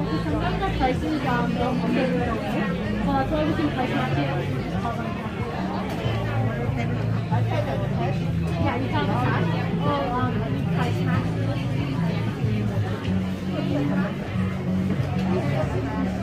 also. So that's why we can price match it. You.